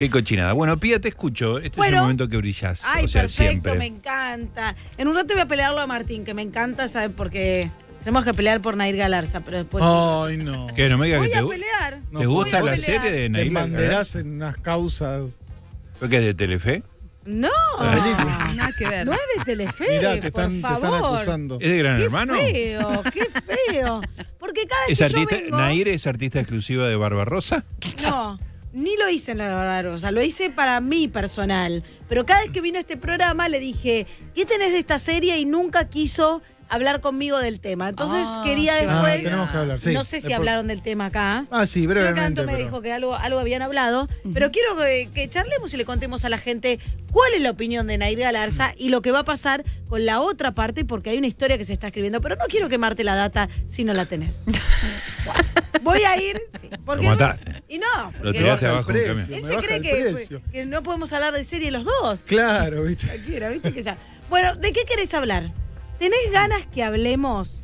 Qué cochinada. Bueno, Pía, te escucho. Este es el momento que brillás. Ay, o sea, perfecto, siempre. me encanta. En un rato voy a pelearlo a Martín, que me encanta, ¿sabes? Porque tenemos que pelear por Nair Galarza, pero después. Ay, no. ¿Qué? No me digas Voy que te, pelear. ¿te gusta la pelear. serie de Te Naila? banderás en unas causas. ¿Fue que es de Telefe? No. película. Nada que ver. No es de Telefe. Mirá, te por están, te favor. están acusando. ¿Es de Gran Qué Hermano? feo, qué feo. Porque cada vez ¿Es que artista, yo vengo, ¿Nair es artista exclusiva de Barbarosa? No, ni lo hice en la Barbarosa, lo hice para mí personal. Pero cada vez que vino a este programa le dije, ¿qué tenés de esta serie? Y nunca quiso hablar conmigo del tema. Entonces Ah, quería Ah, después. tenemos que hablar, sí. no sé si Después- hablaron del tema acá. Ah, sí, brevemente. Anto me pero- dijo que algo, algo habían hablado, pero quiero que, que charlemos y le contemos a la gente cuál es la opinión de Nair Galarza y lo que va a pasar con la otra parte, porque hay una historia que se está escribiendo, pero no quiero quemarte la data si no la tenés. Voy a ir, sí, porque Lo no- mataste. y no, Lo tiraste abajo un camión. él se cree que, no podemos hablar de serie los dos. Claro, ¿viste? Cualquiera, ¿viste que ya? Bueno, ¿de qué querés hablar? ¿Tenés ganas que hablemos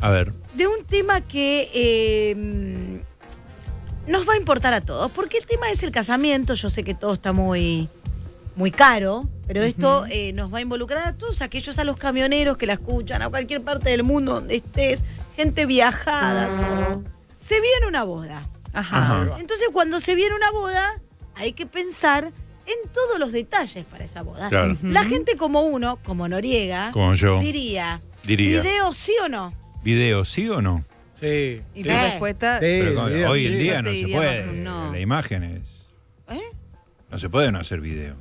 A ver. de un tema que eh, nos va a importar a todos, porque el tema es el casamiento, yo sé que todo está muy, muy caro, pero esto eh, nos va a involucrar a todos aquellos, a los camioneros que la escuchan, a cualquier parte del mundo donde estés, gente viajada, todo. Se viene una boda. Ajá. Ajá. Entonces cuando se viene una boda, hay que pensar en todos los detalles para esa boda. Claro. La gente como uno, como Noriega, Como yo diría, diría. ¿video sí o no? ¿Video sí o no? Sí. Y Sí. tu respuesta. Sí, Pero video, hoy en día no se puede. no. La imagen es. ¿Eh? No se puede no hacer video.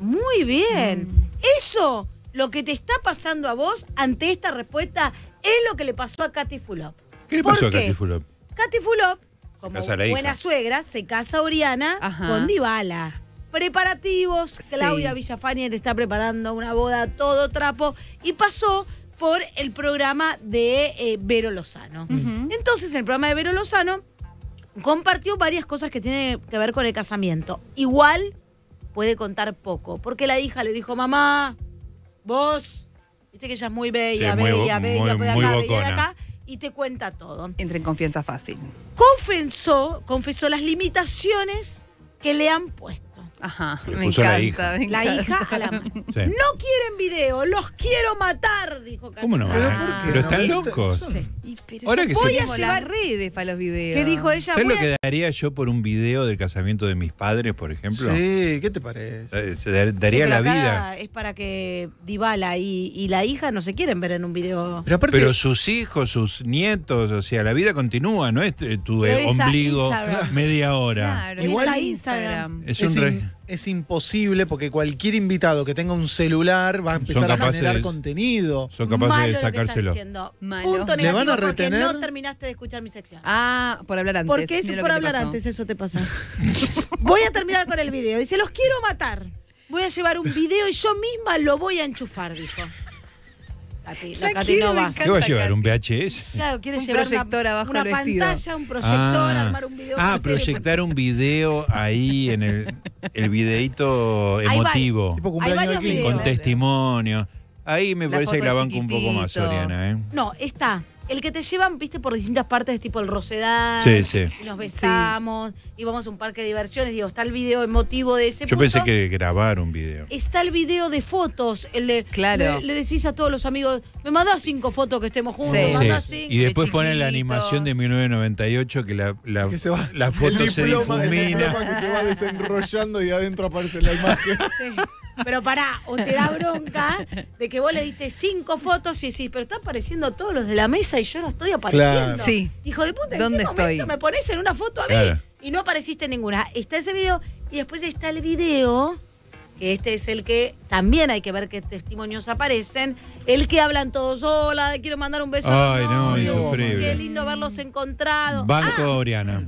Muy bien. Mm. Eso, lo que te está pasando a vos ante esta respuesta, es lo que le pasó a Katy Fulop. ¿Qué le ¿Por pasó a? Katy Fulop? Katy Fulop, como hija. buena suegra, se casa a Oriana Ajá. con Dybala. Preparativos, Sí. Claudia Villafañe te está preparando una boda todo trapo y pasó por el programa de eh, Vero Lozano. Ujú. Entonces, el programa de Vero Lozano compartió varias cosas que tienen que ver con el casamiento. Igual puede contar poco, porque la hija le dijo, mamá, vos, viste que ella es muy bella, Sí, muy bella, bella, muy- bella, muy acá, bella de acá, y te cuenta todo. Entra en confianza fácil. Confesó, confesó las limitaciones que le han puesto. Ajá. Me puso la encanta. hija. me La encanta. hija a la. Sí. No quieren video, los quiero matar, dijo Katy. ¿Cómo no? Pero van a- ¿por qué Pero no? están Pero locos. Sí. Y, pero Ahora que voy se- a Voy a llevar redes para los videos. ¿Qué dijo ella? ¿Sabes lo a- que daría yo por un video del casamiento de mis padres, por ejemplo? Sí, ¿qué te parece? Eh, Se daría Sí, la pero vida. Es para que Dybala y, y la hija no se quieren ver en un video. Pero aparte, Pero sus hijos, sus nietos, o sea, la vida continúa, no es eh, tu Pero eh, ombligo Instagram. media hora. Claro, Igual- es a Instagram. Es es, un es imposible porque cualquier invitado que tenga un celular va a empezar a generar contenido. Son capaces Malo de sacárselo. diciendo. Malo. Punto ¿Le van a porque retener? no terminaste de escuchar mi sección. Ah, por hablar antes. porque eso por hablar antes, eso te pasa. voy a terminar con el video. Dice, los quiero matar. Voy a llevar un video y yo misma lo voy a enchufar, dijo. Katy, la La Katy quiero, no va. ¿Qué va a llevar? ¿Un VHS? Claro, quiere Un llevar una- proyector abajo una del vestido. pantalla, un proyector, Ah, armar un video. ah, una proyectar un video ahí en el, el videito Hay emotivo. Tipo Hay 15. videos. Con testimonio. Ahí me La parece que la banco un poco más. Oriana, ¿eh? No, está. El que te llevan, viste, por distintas partes, tipo el Rosedal. Sí, sí. Y nos besamos, y vamos a un parque de diversiones. Digo, está el video emotivo de ese Yo punto. pensé que grabar un video. Está el video de fotos, el de. Claro. Le, le decís a todos los amigos, me mandás cinco fotos que estemos juntos, Sí. me mandás Sí. cinco. Y después de ponen la animación de 1998 que la, la, Que se va- la foto el se difumina. diploma que se va desenrollando y adentro aparece la imagen. Pero pará, o te da bronca de que vos le diste cinco fotos y decís, pero están apareciendo todos los de la mesa y yo no estoy apareciendo. Claro. Sí. Hijo de puta, ¿en ¿Dónde qué estoy? me pones en una foto a mí? Claro. Y no apareciste en ninguna. Está ese video y después está el video, que este es el que también hay que ver qué testimonios aparecen. El que hablan todos, hola, quiero mandar un beso a Ay, los no, novios, insufrible. Qué lindo verlos encontrados. Banco Ah, Oriana.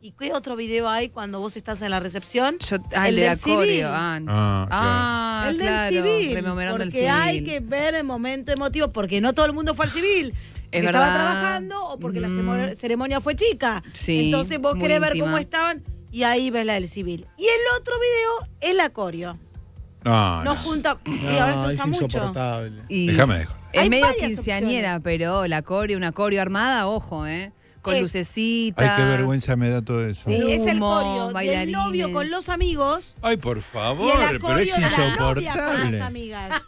¿Y qué otro video hay cuando vos estás en la recepción? Yo, ah, El el, de del la civil. coreo. Ah, Ah, el del claro, civil. rememorando porque el civil. hay que ver el momento emotivo, porque no todo el mundo fue al civil. Porque estaba trabajando o porque la Mm. ceremonia fue chica. Sí, Entonces vos querés ver cómo estaban y ahí ves la del civil. Y el otro video es la coreo. No, No no. junta. y a veces No, es usa mucho. insoportable. Y Déjame dejar. Es medio quinceañera, opciones. pero la coreo, una coreo armada, ojo, ¿eh? Con Es- lucecitas. Ay, qué vergüenza me da todo eso. Sí, es el corio del novio con los amigos Ay, por favor, pero es la novia con las insoportable. amigas.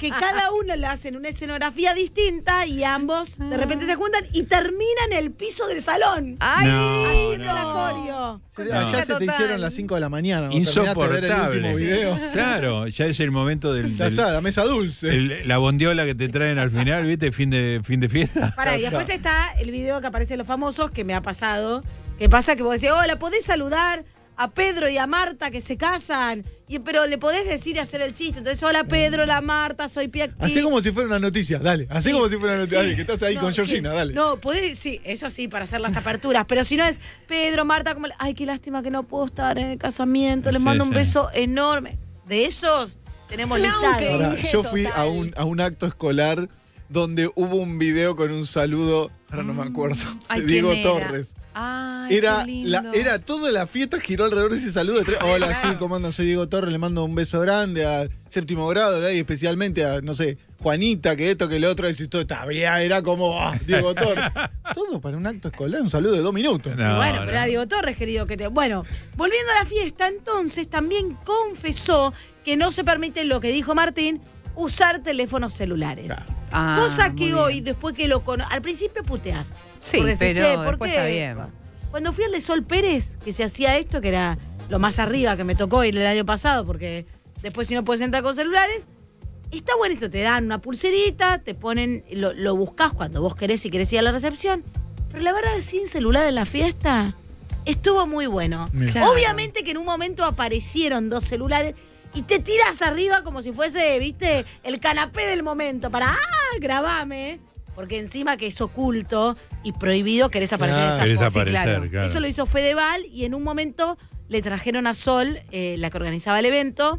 Que cada uno le hacen una escenografía distinta y ambos de repente se juntan y terminan el piso del salón. ¡Ay! No, no. el acorio. Se- No. Allá se te hicieron las 5 de la mañana. ver el último Insoportable. video. Claro, ya es el momento del, Ya del- está, la mesa dulce. el- la bondiola que te traen al final, ¿viste? Fin de, fin de fiesta. Pará, y después está el video que aparece de los famosos que me ha pasado. Que pasa que vos decís, hola, ¿podés saludar a Pedro y a Marta que se casan? Y, pero le podés decir y hacer el chiste. Entonces, hola Pedro, hola Marta, soy Pia. Así como si fuera una noticia, dale. Así como si fuera una noticia. Sí. Dale, que estás ahí No, con sí. Georgina, dale. No, podés, sí, eso sí, para hacer las aperturas. Pero si no es Pedro, Marta, como. Ay, qué lástima que no puedo estar en el casamiento. Les Sí, mando un beso enorme. De esos tenemos listados. Ahora, yo fui a un, a un acto escolar donde hubo un video con un saludo, ahora no me acuerdo, Ay, de ¿quién Diego era? Torres. Ay, Era, qué la, lindo. era toda la fiesta giró alrededor de ese saludo. de tres- Hola, sí, ¿cómo andan? Soy Diego Torres, le mando un beso grande a séptimo grado, ¿verdad? y especialmente a, no sé, Juanita, que esto, que lo otro, y todo está bien, era como, ah, Diego Torres. Todo para un acto escolar, un saludo de dos minutos. No, bueno, no. pero era Diego Torres, querido que te. Bueno, volviendo a la fiesta, entonces también confesó que no se permite lo que dijo Martín, usar teléfonos celulares. Ah, Cosa que bien. hoy, después que lo cono al principio puteás. Sí, Porque decís, pero "Che, ¿por después qué?". está bien. Cuando fui al de Sol Pérez, que se hacía esto, que era lo más arriba que me tocó ir el año pasado, porque después si no puedes entrar con celulares, está bueno esto, te dan una pulserita, te ponen, lo, lo buscas cuando vos querés y querés ir a la recepción. Pero la verdad, sin celular en la fiesta, estuvo muy bueno. Claro. Obviamente que en un momento aparecieron dos celulares y te tiras arriba como si fuese, viste, el canapé del momento para, ah, grabame. Porque encima que es oculto y prohibido, querés aparecer Claro. en esa Querés pose. aparecer, claro. claro. Eso lo hizo Fedeval y en un momento le trajeron a Sol, eh, la que organizaba el evento,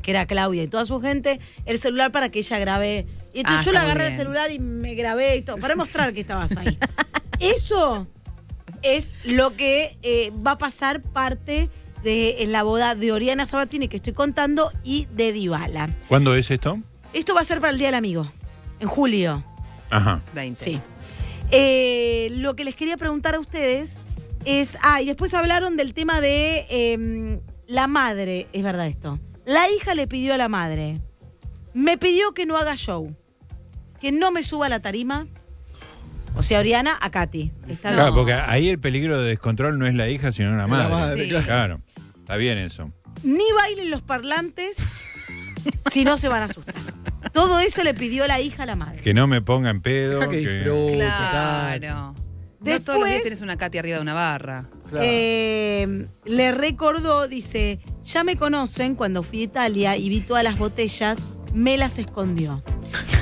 que era Claudia y toda su gente, el celular para que ella grabe. Y entonces Ah, yo le agarré el celular y me grabé y todo, para mostrar que estabas ahí. Eso es lo que eh, va a pasar parte de en la boda de Oriana Sabatini que estoy contando y de Dybala. ¿Cuándo es esto? Esto va a ser para el Día del Amigo, en julio. Ajá. 20. Sí. Eh, lo que les quería preguntar a ustedes es. Ah, y después hablaron del tema de em, la madre. Es verdad esto. La hija le pidió a la madre. Me pidió que no haga show. Que no me suba a la tarima. O sea, Oriana a Katy. Está No. Claro, porque ahí el peligro de descontrol no es la hija, sino la La madre. madre, Sí. claro. Claro. Está bien eso. Ni bailen los parlantes si no se van a asustar. Todo eso le pidió la hija a la madre. Que no me pongan pedo. Deja que que- disfrute. Claro. No todos los días Después- tienes una Katy arriba de una barra. Claro. Eh, le recordó, dice, ya me conocen cuando fui a Italia y vi todas las botellas, me las escondió.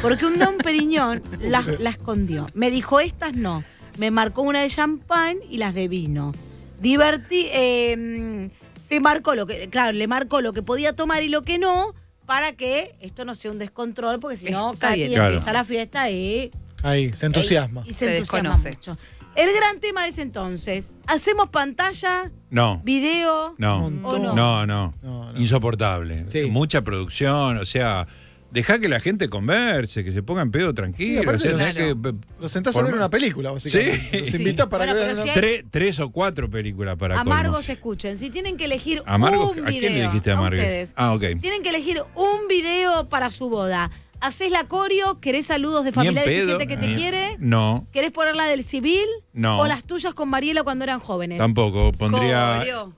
Porque un Don Periñón las la escondió. Me dijo, estas no. Me marcó una de champán y las de vino. Divertí, eh, te marcó lo que, claro, le marcó lo que podía tomar y lo que no, para que esto no sea un descontrol, porque si no, Katy bien. empieza la fiesta y Ahí, se entusiasma. y se, Se entusiasma desconoce. mucho. El gran tema es entonces, ¿hacemos pantalla, No, video? no. Un ¿O no? No, no. No, no. Insoportable. Sí. Mucha producción, o sea, deja que la gente converse, que se pongan pedo Sí, tranquilo. aparte o sea, los- tenés que- Los sentás a ver una película, básicamente. Sí. Los Sí. invitás para Bueno, que vean si una hay- tres, tres o cuatro películas para Amargos, colmo. escuchen. Si tienen que elegir Amargos, un ¿a video. quién le dijiste amargos? ustedes. Ah, ok. Tienen que elegir un video para su boda. ¿Hacés la coreo? ¿Querés saludos de familiares y gente que te ni- quiere? No, ¿Querés poner la del civil? no. ¿O las tuyas con Mariela cuando eran jóvenes? Tampoco. Pondría Coreo,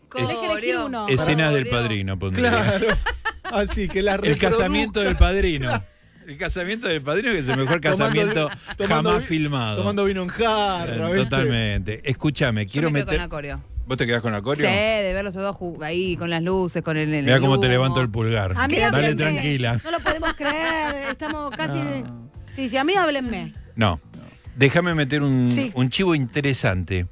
coreo. uno. escenas del padrino. Pondría. Claro. Así que la El casamiento del padrino. El casamiento del padrino, que es el mejor casamiento Tomando- tomando jamás vi- filmado. Tomando vino en jarra, Eh, ¿viste? Totalmente. Escúchame, Yo quiero me quedo con meter. Acorio. ¿Vos te quedás con Acorio? Sí, de verlos los dos ahí con las luces, con el. el Mira cómo te levanto el pulgar. A mí Dale háblenme. tranquila. No lo podemos creer. Estamos casi. No. Sí, sí, a mí háblenme. No. Déjame meter un, Sí. un chivo interesante.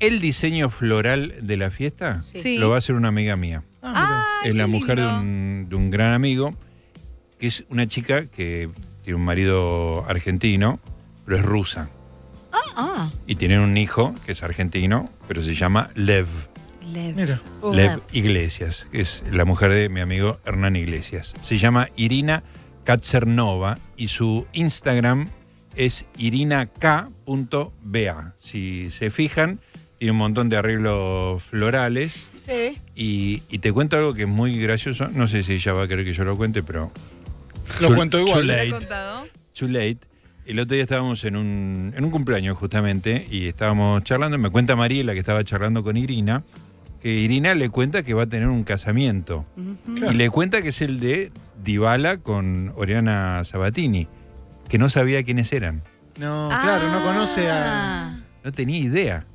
El diseño floral de la fiesta Sí. lo va a hacer una amiga mía. Ah, Ay, es la mujer de un, de un gran amigo, que es una chica que tiene un marido argentino, pero es rusa. Ah, Y tienen un hijo que es argentino, pero se llama Lev. Lev. mira. Lev Iglesias, que es la mujer de mi amigo Hernán Iglesias. Se llama Irina Katsernova y su Instagram es irinak.ba. Si se fijan, tiene un montón de arreglos florales. Sí. Y, y te cuento algo que es muy gracioso. No sé si ella va a querer que yo lo cuente, pero. Lo cuento igual. ¿Te he Late. contado? Too late. El otro día estábamos en un, en un cumpleaños justamente y estábamos charlando. Me cuenta Mariela que estaba charlando con Irina, que Irina le cuenta que va a tener un casamiento. Claro. Y le cuenta que es el de Dybala con Oriana Sabatini, que no sabía quiénes eran. No, claro, no conoce a. Ah. No tenía idea.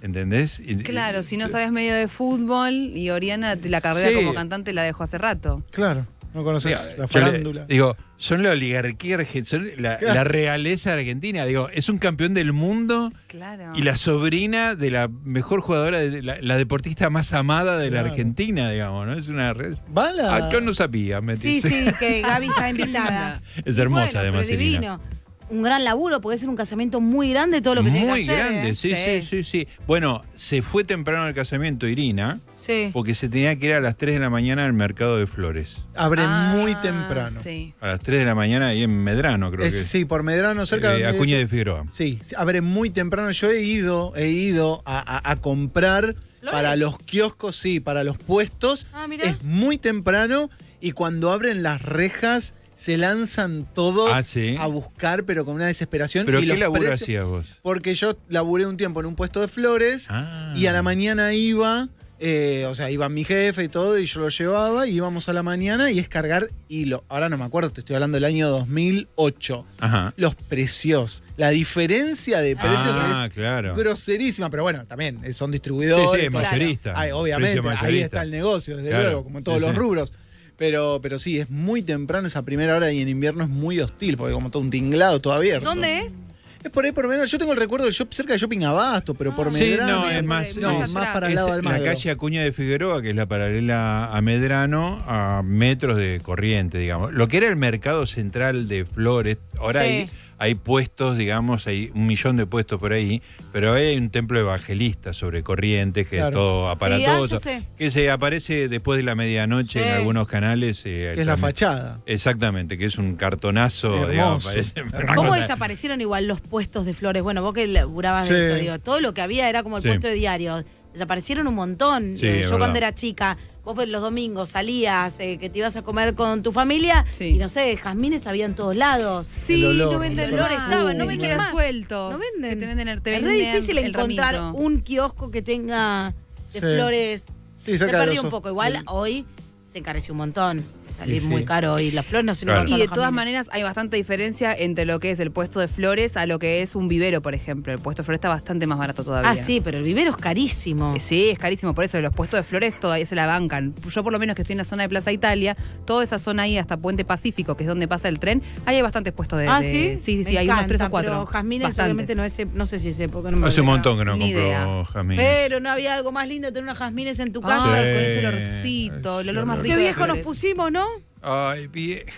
¿Entendés? Claro, si no sabes medio de fútbol y Oriana la carrera Sí. como cantante la dejó hace rato. Claro, no conoces Digo, la le- farándula. digo, son la oligarquía argentina, son la, Claro. la realeza argentina. Digo, es un campeón del mundo Claro. y la sobrina de la mejor jugadora, de la, la deportista más amada de la. Argentina, digamos, ¿no? Es una re- ¿Va la- Ah, yo no sabía, me Sí, dice. sí, que Gaby está invitada. Es hermosa, Bueno, además, pero divino. Un gran laburo, porque es un casamiento muy grande todo lo que tiene que Muy hacer. grande, ¿eh? sí, sí, Sí. sí, sí. Bueno, se fue temprano al casamiento Irina, Sí. porque se tenía que ir a las 3 de la mañana al mercado de flores. Abre Ah, muy temprano. Sí. A las 3 de la mañana ahí en Medrano, creo Es- que. sí, por Medrano, cerca Eh, de Acuña de Figueroa. Sí, abre muy temprano. Yo he ido, he ido a, a- a comprar ¿Lo para los kioscos, sí, para los puestos. Ah. Es muy temprano y cuando abren las rejas se lanzan todos Ah, sí. a buscar, pero con una desesperación. ¿Pero y qué laburo precios- hacías vos? Porque yo laburé un tiempo en un puesto de flores Ah. y a la mañana iba, eh, o sea, iba mi jefe y todo, y yo lo llevaba, y íbamos a la mañana y es cargar hilo. Ahora no me acuerdo, te estoy hablando del año 2008. Ajá. Los precios, la diferencia de precios Ah, es claro. groserísima, pero bueno, también eh, son distribuidores. Sí, sí, es mayorista. Ay, obviamente, ahí está el negocio, desde Claro, luego, como en todos sí, los rubros. Pero, pero sí, es muy temprano esa primera hora y en invierno es muy hostil, porque como todo un tinglado, todo abierto. ¿Dónde es? Es por ahí por menos. Yo tengo el recuerdo shop cerca de Shopping Abasto, pero por Sí, Medrano. no, es más, No, más más para el es lado del la calle Acuña de Figueroa, que es la paralela a Medrano, a metros de corriente, digamos. Lo que era el mercado central de flores, ahora Sí. hay, hay puestos, digamos, hay un millón de puestos por ahí, pero ahí hay un templo evangelista sobre corrientes, que Claro. es todo Sí, aparatoso, ah, ya sé. que se aparece después de la medianoche Sí. en algunos canales. eh, Que es la fachada. Exactamente, que es un cartonazo, Hermoso. digamos, parece. ¿Cómo cosa- desaparecieron igual los puestos de flores? Bueno, vos que laburabas Sí. de eso, digo, todo lo que había era como el Sí. puesto de diario. Desaparecieron un montón. Sí, Eh, Yo cuando era chica, vos pues, los domingos salías, eh, que te ibas a comer con tu familia, Sí. y no sé, jazmines había en todos lados. Sí, El olor, no venden el olor más. estaba, no ni venden siquiera más. sueltos. No venden. Que te venden, te es venden re difícil el encontrar ramito. un kiosco que tenga de Sí. flores. Sí, Se perdió un poco. Igual hoy se encareció un montón. Salir Sí, muy sí. caro y las flores no se Claro. nos Y de todas maneras hay bastante diferencia entre lo que es el puesto de flores a lo que es un vivero, por ejemplo. El puesto de flores está bastante más barato todavía. Ah, sí, pero el vivero es carísimo. Eh, Sí, es carísimo, por eso los puestos de flores todavía se la bancan. Yo por lo menos que estoy en la zona de Plaza Italia, toda esa zona ahí hasta Puente Pacífico, que es donde pasa el tren, ahí hay bastantes puestos de... Ah, de- sí. Sí, sí, sí, hay unos tres o cuatro. Pero jazmines obviamente no es, ep- no sé si es época. No me Hace un montón que no Ni idea. compro jazmín. Pero no había algo más lindo de tener unos jazmines en tu casa. Ay, Sí. con ese olorcito, el olor más rico Qué viejo nos pusimos, ¿no? Ay, vieja.